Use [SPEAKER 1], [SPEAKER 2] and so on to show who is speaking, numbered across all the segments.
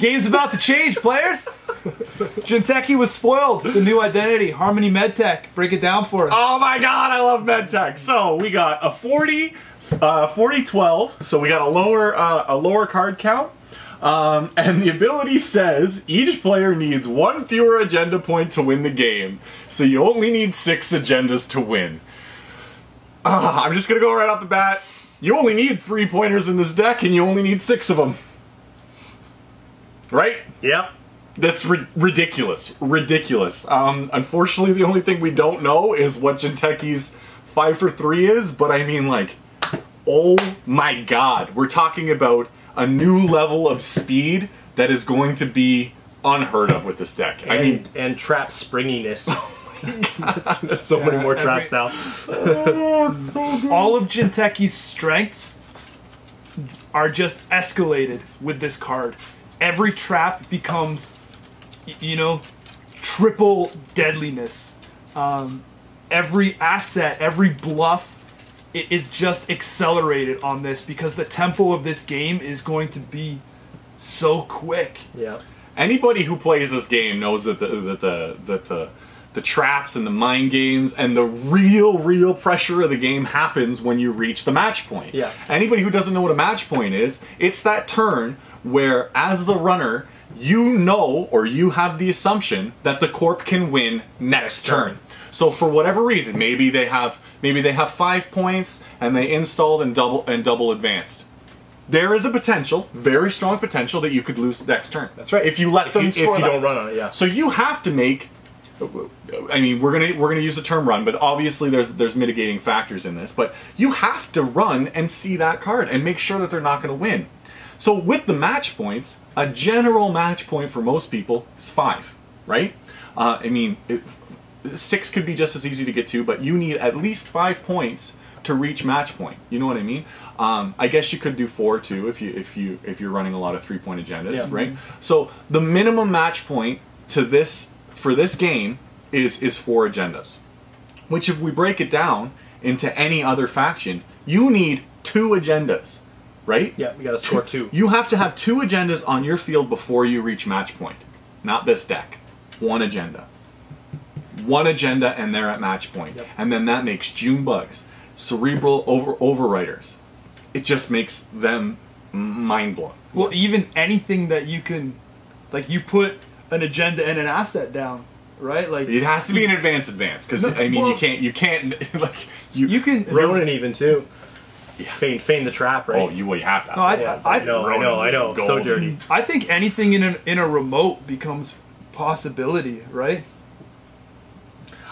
[SPEAKER 1] Game's about to change, players. Jinteki was spoiled. The new identity, Harmony MedTech. Break it down for us.
[SPEAKER 2] Oh my god, I love MedTech. So we got a 40, uh, 40 12. So we got a lower, uh, a lower card count. Um, and the ability says each player needs one fewer agenda point to win the game. So you only need six agendas to win. Uh, I'm just gonna go right off the bat. You only need three pointers in this deck, and you only need six of them. Right?
[SPEAKER 3] Yeah.
[SPEAKER 2] That's ri- ridiculous. Ridiculous. Um, unfortunately, the only thing we don't know is what Jinteki's 5 for 3 is, but I mean, like, oh my god. We're talking about a new level of speed that is going to be unheard of with this deck.
[SPEAKER 3] And,
[SPEAKER 2] I mean,
[SPEAKER 3] and trap springiness. There's so many more
[SPEAKER 1] every-
[SPEAKER 3] traps now.
[SPEAKER 1] All of Jinteki's strengths are just escalated with this card. Every trap becomes, you know, triple deadliness. Um, every asset, every bluff, it is just accelerated on this because the tempo of this game is going to be so quick.
[SPEAKER 3] Yeah.
[SPEAKER 2] anybody who plays this game knows that the that the that the the traps and the mind games and the real real pressure of the game happens when you reach the match point.
[SPEAKER 3] Yeah.
[SPEAKER 2] Anybody who doesn't know what a match point is, it's that turn where as the runner you know or you have the assumption that the corp can win next turn. So for whatever reason, maybe they have maybe they have 5 points and they installed and double and double advanced there is a potential, very strong potential, that you could lose next turn.
[SPEAKER 3] That's right.
[SPEAKER 2] If you let
[SPEAKER 3] If
[SPEAKER 2] them
[SPEAKER 3] you, if you
[SPEAKER 2] that.
[SPEAKER 3] don't run on it, yeah.
[SPEAKER 2] So you have to make. I mean, we're gonna we're gonna use the term run, but obviously there's there's mitigating factors in this. But you have to run and see that card and make sure that they're not going to win. So with the match points, a general match point for most people is five, right? Uh, I mean, it, six could be just as easy to get to, but you need at least five points to reach match point. You know what I mean? Um, I guess you could do four too if you if you if you're running a lot of three point agendas,
[SPEAKER 3] Yeah.
[SPEAKER 2] right? So the minimum match point to this for this game is is four agendas. Which if we break it down into any other faction, you need two agendas, right?
[SPEAKER 3] Yeah, we got to score two.
[SPEAKER 2] You have to have two agendas on your field before you reach match point. Not this deck. One agenda. One agenda and they're at match point.
[SPEAKER 3] Yep.
[SPEAKER 2] And then that makes June bugs, cerebral over overwriters. It just makes them mind blowing.
[SPEAKER 1] Well, even anything that you can, like, you put an agenda and an asset down, right? Like,
[SPEAKER 2] It has to be an advance advance because
[SPEAKER 1] No,
[SPEAKER 2] I mean you can't you can't like you
[SPEAKER 1] you can.
[SPEAKER 3] it even too. Feign, feign the trap, right?
[SPEAKER 2] oh you well you have to.
[SPEAKER 1] No, I,
[SPEAKER 3] Yeah,
[SPEAKER 1] I,
[SPEAKER 3] I know, I know, I know.
[SPEAKER 2] Ronan's
[SPEAKER 3] So dirty.
[SPEAKER 1] I think anything in a, in a remote becomes possibility, right?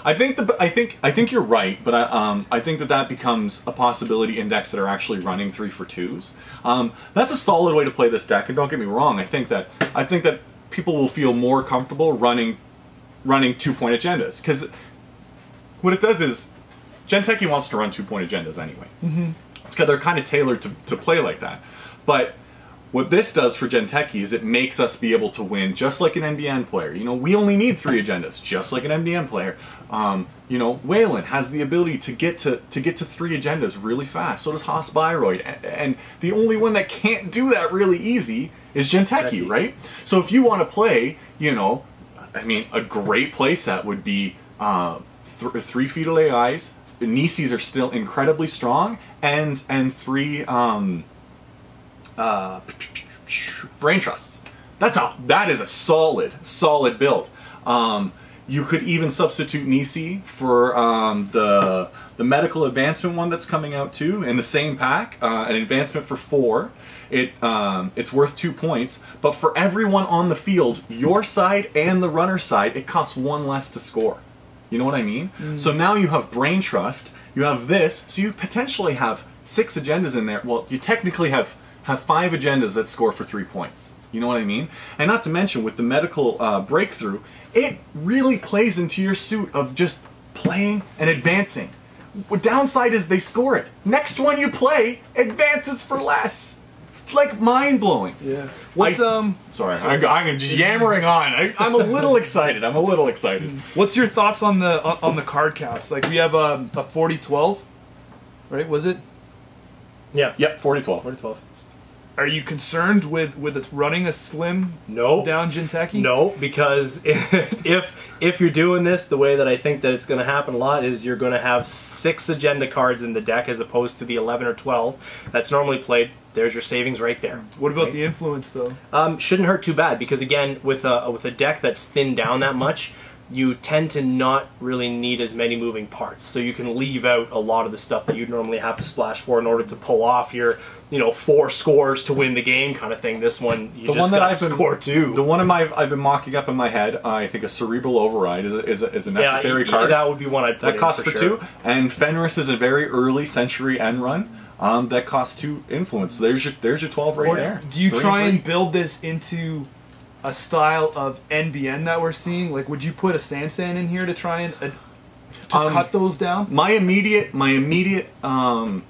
[SPEAKER 2] I think the I think I think you're right, but I um I think that that becomes a possibility in decks that are actually running three for twos. Um, that's a solid way to play this deck, and don't get me wrong. I think that I think that people will feel more comfortable running running two point agendas because what it does is Jinteki wants to run two point agendas anyway. Mm-hmm. It's because they're kind of tailored to, to play like that. But what this does for Jinteki is it makes us be able to win just like an NBN player. You know, we only need three agendas, just like an NBN player. Um, you know, Wayland has the ability to get to to get to three agendas really fast. So does Haas-Bioroid. A- And the only one that can't do that really easy is
[SPEAKER 3] Jinteki,
[SPEAKER 2] right? So if you want to play, you know, I mean, a great play set would be uh, th- three fetal AIs. Niseis are still incredibly strong, and and three um, uh, brain trusts. That's a that is a solid solid build. Um, you could even substitute Nisei for um, the the medical advancement one that's coming out too in the same pack. Uh, an advancement for four. It um, it's worth two points, but for everyone on the field, your side and the runner side, it costs one less to score. You know what I mean? So now you have brain trust, you have this, so you potentially have six agendas in there. Well, you technically have have five agendas that score for three points. You know what I mean? And not to mention with the medical uh, breakthrough, it really plays into your suit of just playing and advancing. What downside is they score it. Next one you play advances for less. It's like mind blowing.
[SPEAKER 1] Yeah. What's
[SPEAKER 2] I-
[SPEAKER 1] um?
[SPEAKER 2] Sorry, I'm, I'm just yammering on. I, I'm a little excited. I'm a little excited.
[SPEAKER 1] What's your thoughts on the on, on the card counts? Like we have um, a, a 40-12, right? Was it?
[SPEAKER 3] Yeah.
[SPEAKER 2] Yep, 40 12.
[SPEAKER 3] 4 to 12.
[SPEAKER 1] Are you concerned with with us running a slim
[SPEAKER 3] No.
[SPEAKER 1] down Jinteki?
[SPEAKER 3] No, because if if you're doing this the way that I think that it's going to happen a lot is you're going to have six agenda cards in the deck as opposed to the 11 or 12 that's normally played. There's your savings right there.
[SPEAKER 1] What about
[SPEAKER 3] Right?
[SPEAKER 1] the influence though?
[SPEAKER 3] Um, shouldn't hurt too bad because again, with a with a deck that's thinned down that much, you tend to not really need as many moving parts. So you can leave out a lot of the stuff that you'd normally have to splash for in order to pull off your, you know, four scores to win the game kind of thing. This one you
[SPEAKER 2] The
[SPEAKER 3] just
[SPEAKER 2] one that
[SPEAKER 3] got
[SPEAKER 2] I've been
[SPEAKER 3] score two.
[SPEAKER 2] The one of my I've been mocking up in my head. I think a cerebral override is a, is a, is a
[SPEAKER 3] yeah,
[SPEAKER 2] necessary
[SPEAKER 3] y-
[SPEAKER 2] card.
[SPEAKER 3] That would be one I'd put
[SPEAKER 2] that
[SPEAKER 3] in
[SPEAKER 2] costs
[SPEAKER 3] for,
[SPEAKER 2] for,
[SPEAKER 3] sure.
[SPEAKER 2] two, and Fenris is a very early century end run. Um, that costs two influence. So there's your there's your twelve right
[SPEAKER 1] Or
[SPEAKER 2] there.
[SPEAKER 1] do you
[SPEAKER 2] Three
[SPEAKER 1] try
[SPEAKER 2] three.
[SPEAKER 1] and build this into a style of NBN that we're seeing? Like, would you put a Sansan in here to try and uh, to
[SPEAKER 2] Um,
[SPEAKER 1] cut those down?
[SPEAKER 2] my immediate my immediate um,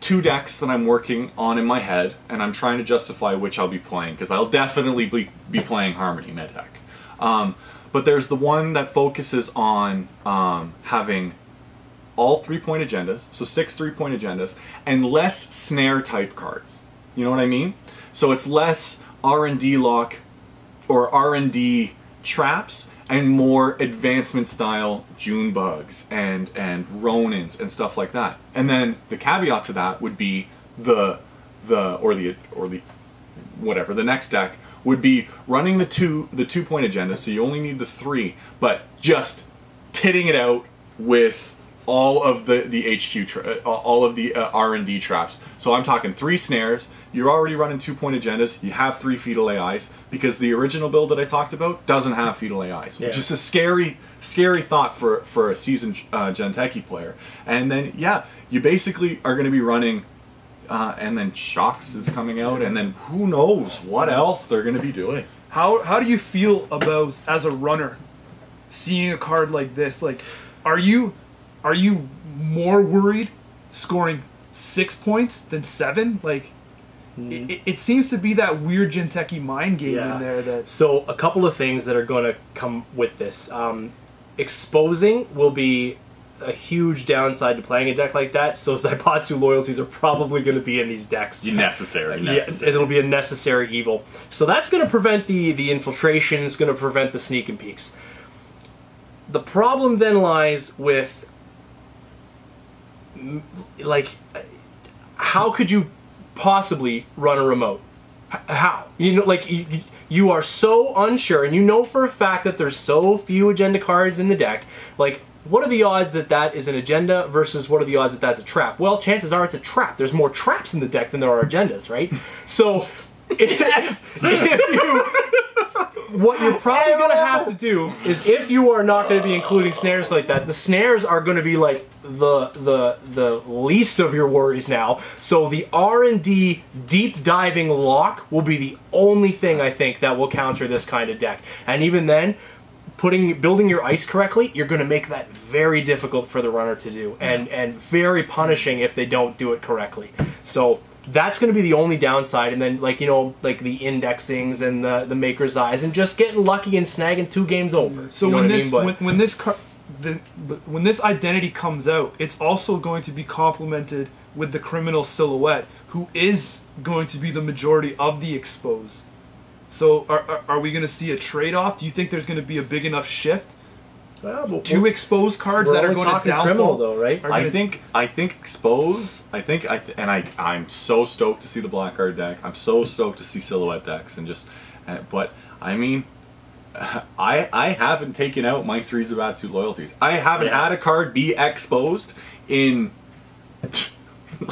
[SPEAKER 2] two decks that I'm working on in my head, and I'm trying to justify which I'll be playing because I'll definitely be, be playing Harmony Med deck. Um, but there's the one that focuses on um, having all three point agendas, so six three point agendas, and less snare type cards. You know what I mean? So it's less R and D lock or R and D traps and more advancement style June bugs and and Ronins and stuff like that. And then the caveat to that would be the the or the or the whatever the next deck would be running the two the two point agenda so you only need the three but just titting it out with all of the the HQ tra- uh, all of the uh, R&D traps so I'm talking three snares you're already running two point agendas you have three fetal AIs because the original build that I talked about doesn't have fetal AIs which
[SPEAKER 3] Yeah.
[SPEAKER 2] is a scary scary thought for for a seasoned uh, Jinteki player and then yeah you basically are going to be running uh, and then Shocks is coming out, and then who knows what else they're going to be doing.
[SPEAKER 1] How how do you feel about as a runner seeing a card like this? Like, are you are you more worried scoring six points than seven? Like, it, it, it seems to be that weird Jinteki mind game
[SPEAKER 3] Yeah.
[SPEAKER 1] in there. That
[SPEAKER 3] So a couple of things that are going to come with this. Um, exposing will be a huge downside to playing a deck like that. So Zaibatsu loyalties are probably going to be in these decks.
[SPEAKER 2] Necessary,
[SPEAKER 3] Yeah, it'll be a necessary evil. So that's going to prevent the the infiltration. It's going to prevent the sneak and peeks. The problem then lies with, m- like, how could you possibly run a remote? How you know, like you, you are so unsure, and you know for a fact that there's so few agenda cards in the deck. Like, what are the odds that that is an agenda versus what are the odds that that's a trap? Well, chances are it's a trap. There's more traps in the deck than there are agendas, right? So, if, if you what you're probably going to have to do is if you are not going to be including snares like that, the snares are going to be like the the the least of your worries now. So the R&D deep diving lock will be the only thing I think that will counter this kind of deck. And even then, putting building your ice correctly, you're going to make that very difficult for the runner to do and and very punishing if they don't do it correctly. So that's going to be the only downside and then like you know like the indexings and the the maker's eyes and just getting lucky and snagging two games over.
[SPEAKER 1] so
[SPEAKER 3] You know
[SPEAKER 1] when
[SPEAKER 3] what I
[SPEAKER 1] this
[SPEAKER 3] mean?
[SPEAKER 1] When, when this car, the, when this identity comes out, it's also going to be complemented with the criminal silhouette, who is going to be the majority of the expose. So are, are, are we going to see a trade off? Do you think there's going to be a big enough shift?
[SPEAKER 3] Well,
[SPEAKER 1] Two exposed cards that are going to downfall
[SPEAKER 3] criminal though, right?
[SPEAKER 2] I think I think expose. I think I th- and I I'm so stoked to see the black card deck. I'm so stoked to see silhouette decks and just. Uh, but I mean, I I haven't taken out my three Zaibatsu loyalties. I haven't
[SPEAKER 3] Yeah.
[SPEAKER 2] had a card be exposed in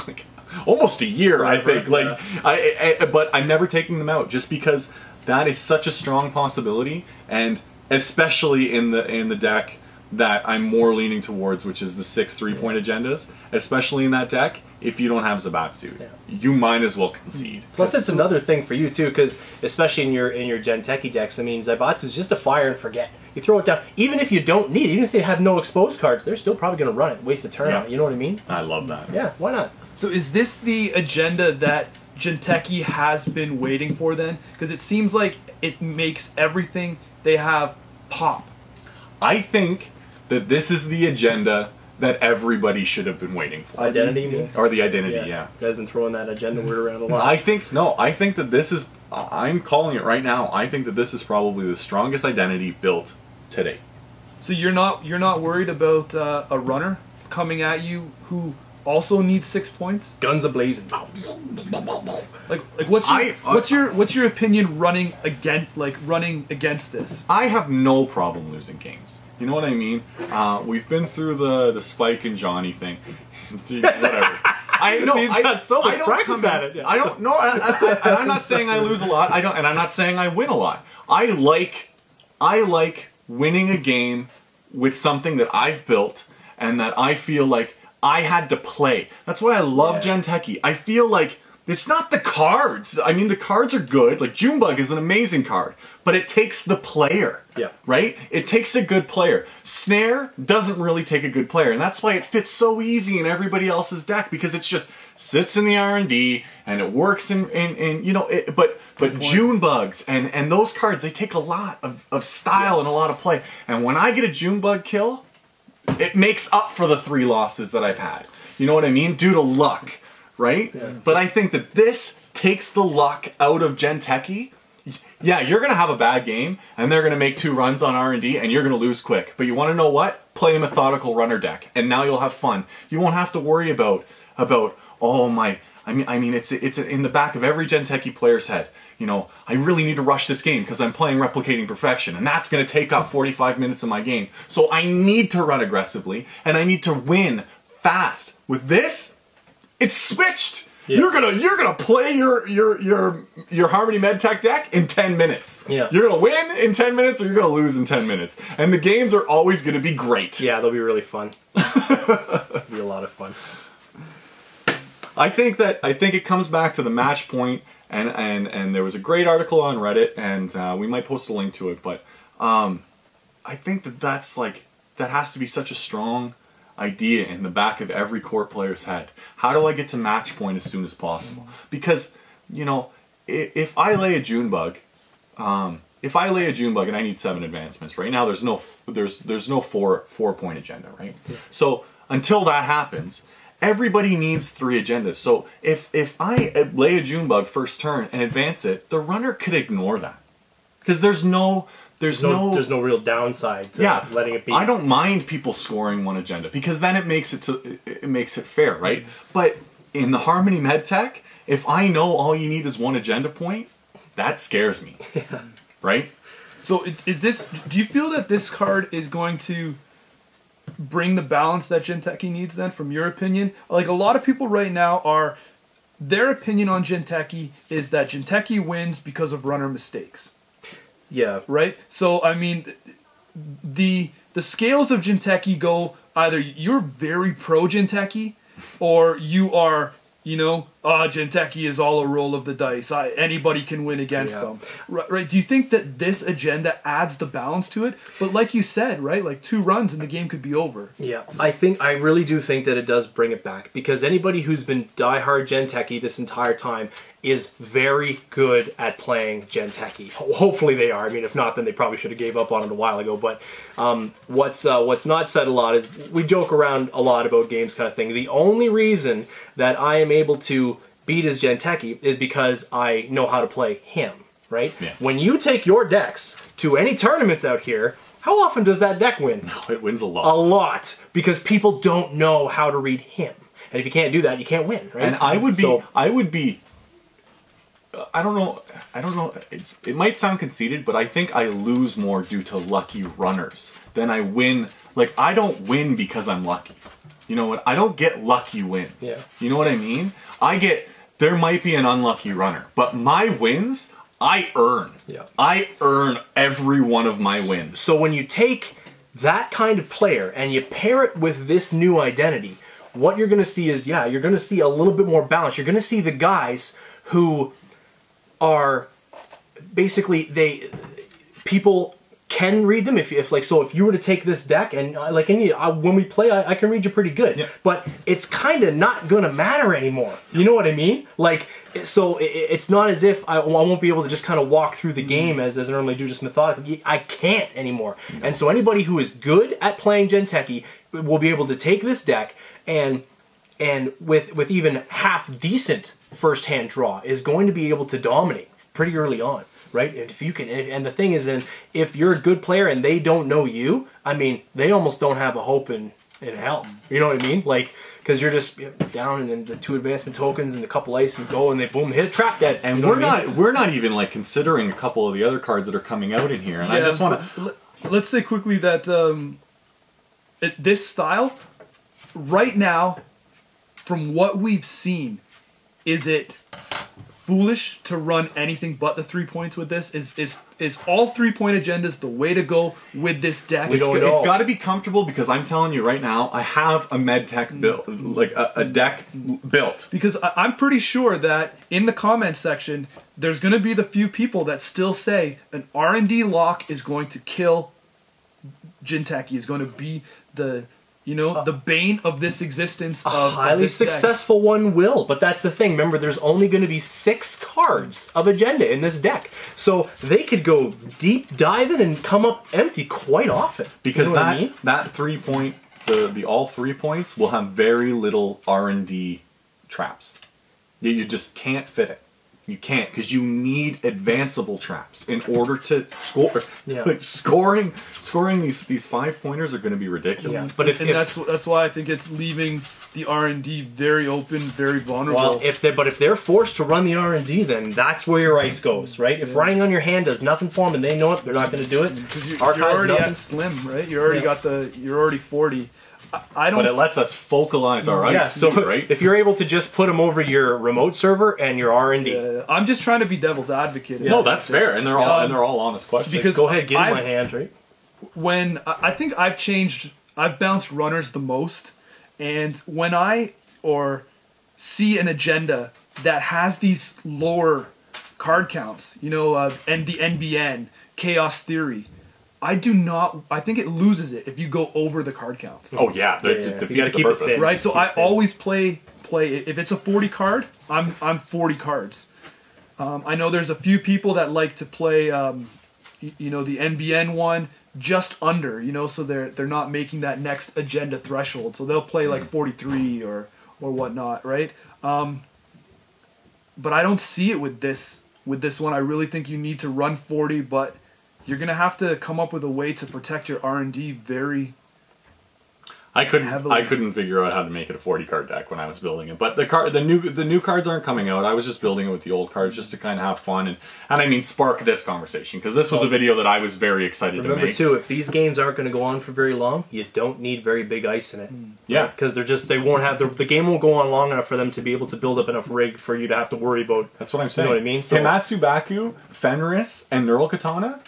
[SPEAKER 2] like almost a year. I
[SPEAKER 3] Forever,
[SPEAKER 2] think like I, I but I'm never taking them out just because that is such a strong possibility and especially in the in the deck that I'm more leaning towards, which is the six three point agendas. Especially in that deck, if you don't have Zaibatsu,
[SPEAKER 3] Yeah.
[SPEAKER 2] you might as well concede.
[SPEAKER 3] Plus, it's another thing for you too, because especially in your in your Jinteki decks, I mean, Zaibatsu is just a fire and forget. You throw it down, even if you don't need it, even if they have no exposed cards, they're still probably going to run it, waste a turn on
[SPEAKER 2] Yeah.
[SPEAKER 3] it. You know what I mean?
[SPEAKER 2] I love that.
[SPEAKER 3] Yeah, why not?
[SPEAKER 1] So is this the agenda that Jinteki has been waiting for then? Because it seems like it makes everything they have pop.
[SPEAKER 2] I think that this is the agenda that everybody should have been waiting for.
[SPEAKER 3] Identity, you?
[SPEAKER 2] Or the identity, yeah.
[SPEAKER 3] You guys been throwing that agenda word around a lot.
[SPEAKER 2] I think no. I think that this is. I'm calling it right now. I think that this is probably the strongest identity built today.
[SPEAKER 1] So you're not you're not worried about uh, a runner coming at you who also needs six points?
[SPEAKER 3] Guns ablazing.
[SPEAKER 1] Like like what's your
[SPEAKER 2] I- uh,
[SPEAKER 1] what's your what's your opinion running against like running against this?
[SPEAKER 2] I have no problem losing games. You know what I mean? Uh, we've been through the the Spike and Johnny thing. Whatever. I know.
[SPEAKER 3] He's
[SPEAKER 2] I,
[SPEAKER 3] got so much
[SPEAKER 2] I don't
[SPEAKER 3] practice at it, yeah.
[SPEAKER 2] I don't. No, I, I, I, and I'm not saying I lose a lot. I don't, and I'm not saying I win a lot. I like, I like winning a game with something that I've built and that I feel like I had to play. That's why I love
[SPEAKER 3] Yeah.
[SPEAKER 2] Jinteki. I feel like it's not the cards. I mean, the cards are good. Like Junebug is an amazing card, but it takes the player.
[SPEAKER 3] Yeah.
[SPEAKER 2] Right? It takes a good player. Snare doesn't really take a good player, and that's why it fits so easy in everybody else's deck because it's just sits in the R and D and it works in, in, in you know. It, but but Junebugs and and those cards they take a lot of, of style and a lot of play. And when I get a Junebug kill, it makes up for the three losses that I've had. You know what I mean? Due to luck, right? But I think that this takes the luck out of Jinteki. Yeah, you're gonna have a bad game, and they're gonna make two runs on R and D, and you're gonna lose quick. But you want to know what? Play a methodical runner deck, and now you'll have fun. You won't have to worry about about oh my. I mean, I mean, it's it's in the back of every Jinteki player's head. You know, I really need to rush this game because I'm playing replicating perfection, and that's going to take up 45 minutes of my game. So I need to run aggressively, and I need to win fast. With this, it's switched. You're gonna you're gonna play your your your your Harmony MedTech deck in 10 minutes.
[SPEAKER 3] Yeah.
[SPEAKER 2] You're gonna win in 10 minutes or you're gonna lose in 10 minutes. And the games are always gonna be great.
[SPEAKER 3] Yeah, they'll be really fun. be a lot of fun.
[SPEAKER 2] I think that I think it comes back to the match point, and and and there was a great article on Reddit, and uh, we might post a link to it. But um, I think that that's like that has to be such a strong idea in the back of every court player's head. How do I get to match point as soon as possible? Because you know, if, if I lay a June bug, um, if I lay a June bug and I need seven advancements, right now there's no f- there's there's no four four point agenda, right? So until that happens, everybody needs three agendas. So if if I uh, lay a June bug first turn and advance it, the runner could ignore that because there's no there's
[SPEAKER 3] No,
[SPEAKER 2] no,
[SPEAKER 3] there's no real downside to
[SPEAKER 2] yeah
[SPEAKER 3] letting it be.
[SPEAKER 2] I don't mind people scoring one agenda because then it makes it to it it makes it fair, right? But in the Harmony MedTech, if I know all you need is one agenda point, that scares me, Yeah. right?
[SPEAKER 1] So is this? Do you feel that this card is going to bring the balance that Jinteki needs? Then, from your opinion, like a lot of people right now are, their opinion on Jinteki is that Jinteki wins because of runner mistakes,
[SPEAKER 3] yeah.
[SPEAKER 1] right? So I mean, the the scales of Jinteki go either you're very pro Jinteki, or you are. You know, uh, Jinteki is all a roll of the dice. I, anybody can win against
[SPEAKER 3] Yeah.
[SPEAKER 1] them. Right, right. Do you think that this agenda adds the balance to it? But like you said, right, like two runs and the game could be over.
[SPEAKER 3] Yeah, I think I really do think that it does bring it back because anybody who's been diehard Jinteki this entire time is very good at playing Gen Hopefully they are. I mean, if not, then they probably should have gave up on it a while ago. But um, what's uh, what's not said a lot is we joke around a lot about games kind of thing. The only reason that I am able to beat his Jinteki is because I know how to play him. Right?
[SPEAKER 2] Yeah.
[SPEAKER 3] When you take your decks to any tournaments out here, how often does that deck win?
[SPEAKER 2] No, It wins a lot.
[SPEAKER 3] a
[SPEAKER 2] lot.
[SPEAKER 3] lot because people don't know how to read him. And if you can't do that, you can't win, right?
[SPEAKER 2] And I would be,
[SPEAKER 3] So,
[SPEAKER 2] I would be. uh, I don't know. I don't know. It, it might sound conceited, but I think I lose more due to lucky runners than I win. Like I don't win because I'm lucky. You know what? I don't get lucky wins.
[SPEAKER 3] Yeah.
[SPEAKER 2] You know what I mean? I get. There might be an unlucky runner, but my wins, I earn.
[SPEAKER 3] Yeah.
[SPEAKER 2] I earn every one of my wins.
[SPEAKER 3] so when you take that kind of player and you pair it with this new identity, what you're going to see is, yeah, you're going to see a little bit more balance. You're going to see the guys who are basically they people can read them. If, if like so if you were to take this deck and uh, like any uh, when we play I, I can read you pretty good.
[SPEAKER 2] Yeah.
[SPEAKER 3] but it's kind of not gonna matter anymore. You know what i mean? Like so it, it's not as if I, I won't be able to just kind of walk through the game as, as i normally do just methodically. I can't anymore. And so anybody who is good at playing jinteki will be able to take this deck and and with with even half decent first hand draw is going to be able to dominate pretty early on right if you can and the thing is then if you're a good player and they don't know you i mean they almost don't have a hope in in hell you know what i mean like because you're just down and then the two advancement tokens and a couple ice and go and they boom hit a trap dead
[SPEAKER 2] And
[SPEAKER 3] You know
[SPEAKER 2] we're
[SPEAKER 3] what I mean?
[SPEAKER 2] not we're not even like considering a couple of the other cards that are coming out in here. And I just want to
[SPEAKER 1] let- Let's say quickly that um, it, this style, right now, from what we've seen, is it foolish to run anything but the three points with this? Is is is all three point agendas the way to go with this deck?
[SPEAKER 3] We
[SPEAKER 2] It's,
[SPEAKER 3] don't
[SPEAKER 2] go- it's
[SPEAKER 3] know.
[SPEAKER 2] got to be comfortable because I'm telling you right now, I have a med tech built, like a, a deck built.
[SPEAKER 1] because I, I'm pretty sure that in the comment section, there's going to be the few people that still say an R and D lock is going to kill Jinteki. Is going to be the you know the bane of this existence
[SPEAKER 3] a
[SPEAKER 1] of of
[SPEAKER 3] highly
[SPEAKER 1] deck.
[SPEAKER 3] successful one will but that's the thing remember there's only going to be six cards of agenda in this deck so they could go deep diving and come up empty quite often
[SPEAKER 2] because
[SPEAKER 3] you know
[SPEAKER 2] that
[SPEAKER 3] I mean?
[SPEAKER 2] that three point the the all three points will have very little R and D traps. You, you just can't fit it. You can't because you need advanceable traps in order to score.
[SPEAKER 3] Yeah.
[SPEAKER 2] Like scoring, scoring these these five pointers are going to be ridiculous.
[SPEAKER 3] Yeah, but if,
[SPEAKER 1] and
[SPEAKER 3] if
[SPEAKER 1] that's that's why I think it's leaving the R and D very open, very vulnerable.
[SPEAKER 3] well, if they but if they're forced to run the R and D, then that's where your ice goes, right? If running on your hand does nothing for them and they know it, they're not going to do it.
[SPEAKER 1] because you're, you're already
[SPEAKER 3] nothing.
[SPEAKER 1] at slim, right? You already
[SPEAKER 3] Yeah.
[SPEAKER 1] got the you're already forty. I, I don't.
[SPEAKER 2] But it lets us focalize our ice,
[SPEAKER 3] Yeah, so
[SPEAKER 2] right?
[SPEAKER 3] if you're able to just put them over your remote server and your R and D,
[SPEAKER 1] uh, I'm just trying to be devil's advocate.
[SPEAKER 2] no, that's fair, and they're all
[SPEAKER 1] Um,
[SPEAKER 2] and they're all honest questions.
[SPEAKER 1] because-
[SPEAKER 3] go ahead, get in
[SPEAKER 1] I've-
[SPEAKER 3] my hand, right?
[SPEAKER 1] when I I think I've changed, I've bounced runners the most, and when I or see an agenda that has these lower card counts, you know, uh, and the NBN Chaos Theory, I do not. I think it loses it if you go over the card counts.
[SPEAKER 2] oh yeah, that
[SPEAKER 3] Yeah, yeah.
[SPEAKER 2] defeats
[SPEAKER 3] You gotta keep it
[SPEAKER 2] purpose.
[SPEAKER 3] thin.
[SPEAKER 1] right? So
[SPEAKER 3] Keep
[SPEAKER 1] I
[SPEAKER 3] it
[SPEAKER 1] always play play if it's a 40 card, I'm I'm 40 cards. Um, I know there's a few people that like to play, um, y- you know, the NBN one just under, you know, so they're they're not making that next agenda threshold. So they'll play like 43 or or whatnot, right? Um, but I don't see it with this with this one. I really think you need to run 40, but you're gonna have to come up with a way to protect your R and D very
[SPEAKER 2] I couldn't.
[SPEAKER 1] heavily.
[SPEAKER 2] I couldn't figure out how to make it a forty card deck when I was building it. But the card, the new, the new cards aren't coming out. I was just building it with the old cards just to kind of have fun and, and I mean, spark this conversation because this was a video that I was very excited to make.
[SPEAKER 3] Remember too, if these games aren't going to go on for very long, you don't need very big ice in it. Hmm.
[SPEAKER 2] Yeah.
[SPEAKER 3] because they're just they won't have the the game won't go on long enough for them to be able to build up enough rig for you to have to worry about.
[SPEAKER 2] That's what I'm saying.
[SPEAKER 3] what I mean? So-
[SPEAKER 2] Himitsu-Bako, Fenris, and Neural Katana.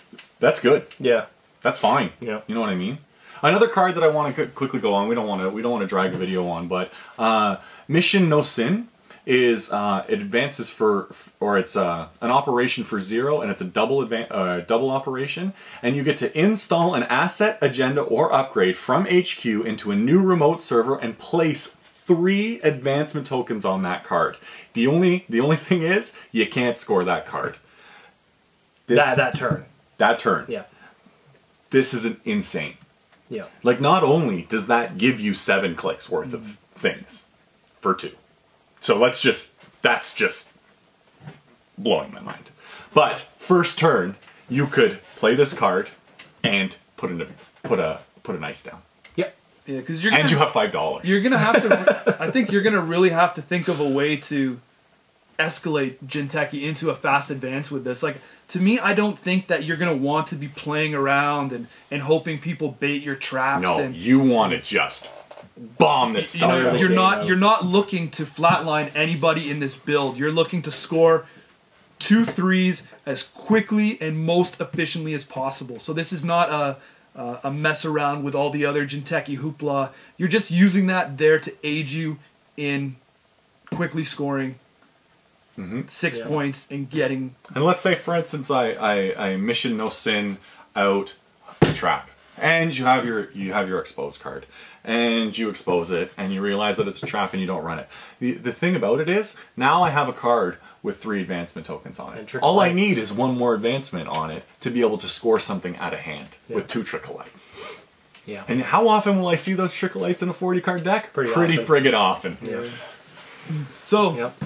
[SPEAKER 2] That's good.
[SPEAKER 3] Yeah,
[SPEAKER 2] That's fine.
[SPEAKER 3] Yeah.
[SPEAKER 2] You know what I mean? Another card that I want to quickly go on. We don't want to. We don't want to drag a video on, but uh, Mushin No Shin is uh, it advances for or it's uh, an operation for zero, and it's a double advan- uh, double operation, and you get to install an asset, agenda, or upgrade from HQ into a new remote server and place three advancement tokens on that card. The only the only thing is you can't score that card. This,
[SPEAKER 3] that that turn.
[SPEAKER 2] That turn.
[SPEAKER 3] Yeah,
[SPEAKER 2] This is an insane.
[SPEAKER 3] yeah.
[SPEAKER 2] Like, not only does that give you seven clicks worth of mm-hmm. things for two, so let's just, that's just blowing my mind. But first turn, you could play this card and put in a, put a, put an ice down.
[SPEAKER 3] Yep.
[SPEAKER 1] yeah because you're
[SPEAKER 2] And
[SPEAKER 1] gonna-
[SPEAKER 2] you have five dollars.
[SPEAKER 1] You're gonna have to. I think you're gonna really have to think of a way to escalate Jinteki into a fast advance with this. Like to me, I don't think that you're gonna want to be playing around and and hoping people bait your traps.
[SPEAKER 2] No,
[SPEAKER 1] and
[SPEAKER 2] you want to just bomb this
[SPEAKER 1] You know, you're not you're not looking to flatline anybody in this build. You're looking to score two threes as quickly and most efficiently as possible. So this is not a uh, a mess around with all the other Jinteki hoopla. You're just using that there to aid you in quickly scoring Mm-hmm. 6
[SPEAKER 3] Yeah.
[SPEAKER 1] points and getting
[SPEAKER 2] And let's say, for instance, I, I, I mushin no shin out the trap, and you have your you have your expose card, and you expose it, and you realize that it's a trap, and you don't run it. The, the thing about it is, now I have a card with three advancement tokens on it.
[SPEAKER 3] trickle
[SPEAKER 2] All I need is one more advancement on it to be able to score something out of hand with two trickle lights.
[SPEAKER 3] Yeah.
[SPEAKER 2] And how often will I see those trickle lights in a 40 card deck?
[SPEAKER 3] Pretty often.
[SPEAKER 2] friggin' often.
[SPEAKER 3] yeah.
[SPEAKER 1] So,
[SPEAKER 3] Yep.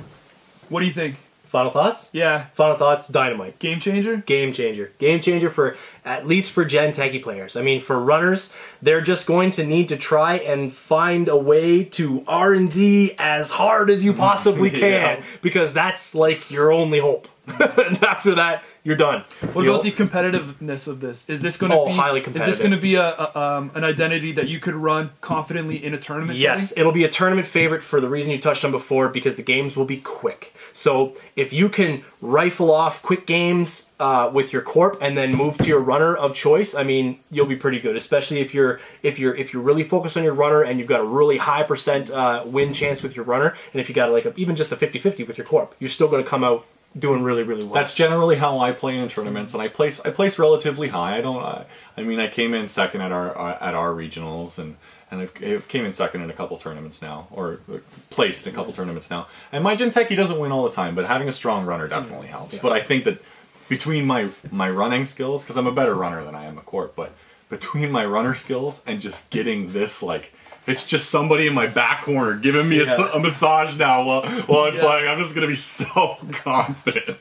[SPEAKER 1] What do you think?
[SPEAKER 3] Final thoughts?
[SPEAKER 1] Yeah,
[SPEAKER 3] Final thoughts, dynamite.
[SPEAKER 1] game changer.
[SPEAKER 3] Game changer. Game changer for at least for Jinteki players. I mean, for runners, they're just going to need to try and find a way to R and D as hard as you possibly can
[SPEAKER 2] Yeah.
[SPEAKER 3] because that's like your only hope. and after that, you're done.
[SPEAKER 1] What
[SPEAKER 3] You'll-
[SPEAKER 1] about the competitiveness of this? Is this going to
[SPEAKER 3] Oh,
[SPEAKER 1] be
[SPEAKER 3] highly competitive?
[SPEAKER 1] Is this going to be a, a um, an identity that you could run confidently in a tournament?
[SPEAKER 3] Yes,
[SPEAKER 1] setting?
[SPEAKER 3] it'll be a tournament favorite for the reason you touched on before because the games will be quick. So if you can rifle off quick games uh, with your corp and then move to your runner of choice, I mean you'll be pretty good. Especially if you're if you're if you're really focused on your runner and you've got a really high percent uh, win chance with your runner, and if you got like a, even just a 50-50 with your corp, you're still going to come out doing really really well.
[SPEAKER 2] That's generally how I play in tournaments, and I place I place relatively high. I don't. I, I mean, I came in second at our uh, at our regionals, and and I've, came in second in a couple tournaments now, or uh, placed in a couple tournaments now. And my Jinteki doesn't win all the time, but having a strong runner definitely helps. But I think that between my my running skills, because I'm a better runner than I am a court, but between my runner skills and just getting this like. It's just somebody in my back corner giving me a,
[SPEAKER 3] Yeah.
[SPEAKER 2] a massage now while, while I'm
[SPEAKER 1] Yeah.
[SPEAKER 2] playing. I'm just gonna be so confident.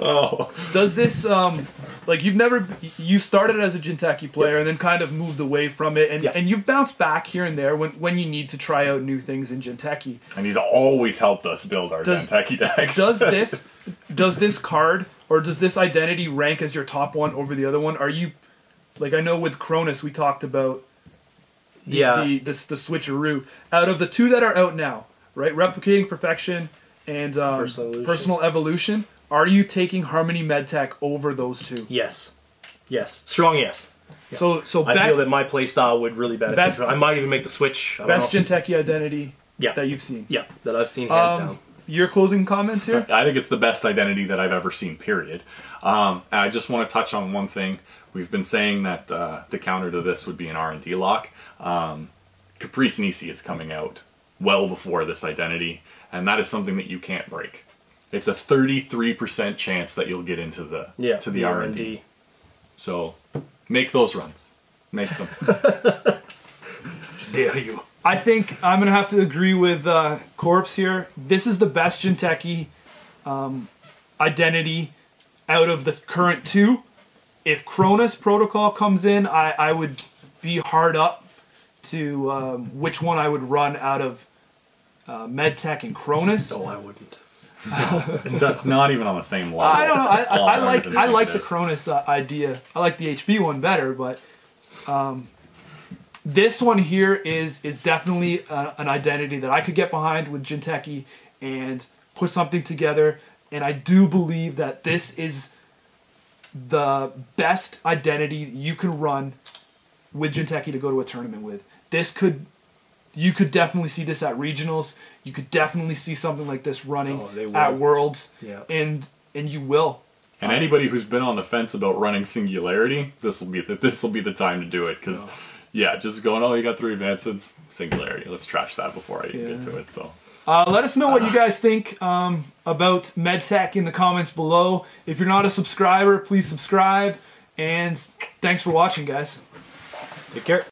[SPEAKER 2] Oh,
[SPEAKER 1] Does this um like you've never you started as a Jinteki player and then kind of moved away from it and,
[SPEAKER 3] Yeah.
[SPEAKER 1] and you've bounced back here and there when when you need to try out new things in Jinteki.
[SPEAKER 2] And he's always helped us build our
[SPEAKER 1] Does-
[SPEAKER 2] Jinteki decks.
[SPEAKER 1] Does this does this card or does this identity rank as your top one over the other one? Are you like I know with Chronos we talked about the,
[SPEAKER 3] Yeah.
[SPEAKER 1] the this the switcheroo out of the two that are out now, right? Replicating perfection and um,
[SPEAKER 3] Personal evolution.
[SPEAKER 1] personal evolution. Are you taking Harmony Medtech over those two?
[SPEAKER 3] yes, yes, strong yes.
[SPEAKER 1] So so
[SPEAKER 3] I
[SPEAKER 1] best
[SPEAKER 3] feel that my playstyle would really benefit.
[SPEAKER 1] best-
[SPEAKER 3] I might even make the switch. I
[SPEAKER 1] best
[SPEAKER 3] know.
[SPEAKER 1] Jinteki identity
[SPEAKER 3] Yeah.
[SPEAKER 1] that you've seen.
[SPEAKER 3] yeah, that I've seen hands
[SPEAKER 1] Um,
[SPEAKER 3] down.
[SPEAKER 1] your closing comments here?
[SPEAKER 2] I think it's the best identity that I've ever seen. Period. Um, and I just want to touch on one thing. We've been saying that uh, the counter to this would be an R and D lock. Um, Caprice Nisei is coming out well before this identity, and that is something that you can't break. It's a 33% chance that you'll get into the
[SPEAKER 3] Yeah,
[SPEAKER 2] to the R and D. So make those runs. Make them.
[SPEAKER 3] Dare you?
[SPEAKER 1] I think I'm gonna have to agree with uh, Corpse here. This is the best Jinteki um, identity out of the current two. If Chronos Protocol comes in, I, I would be hard up to um, which one I would run out of uh, MedTech and Chronos.
[SPEAKER 3] No, I wouldn't.
[SPEAKER 2] That's not even on the same level.
[SPEAKER 1] I don't know. I, I, I like I like the. Chronos uh, idea. I like the HB one better, but um, this one here is is definitely uh, an identity that I could get behind with Jinteki and put something together. And I do believe that this is the best identity you can run with Jinteki to go to a tournament with. This could you could definitely see this at regionals. You could definitely see something like this running
[SPEAKER 3] Oh,
[SPEAKER 1] at worlds.
[SPEAKER 3] Yeah.
[SPEAKER 1] And and you will.
[SPEAKER 2] And anybody who's been on the fence about running Singularity, this will be the, this will be the time to do it because, yeah, just going. Oh, you got three advances, Singularity. Let's trash that before I even get to it. So
[SPEAKER 1] Uh, let us know what you guys think um, about MedTech in the comments below. If you're not a subscriber, please subscribe. And thanks for watching, guys.
[SPEAKER 3] Take care.